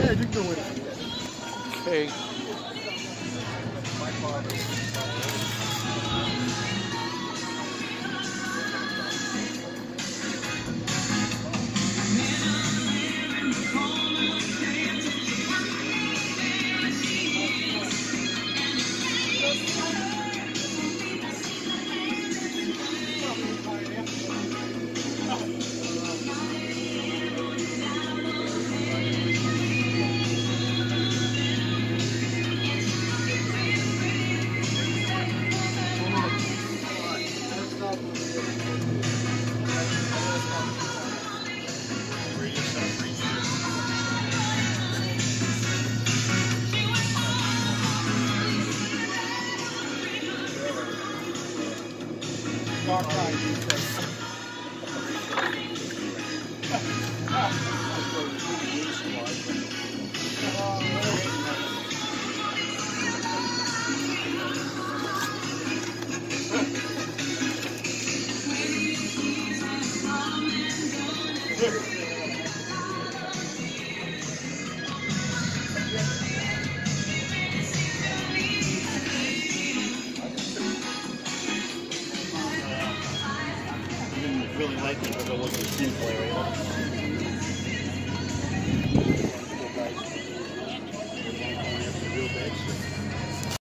Yeah, you can win. Okay. Dark you said. I didn't really like it because I wasn't a team player.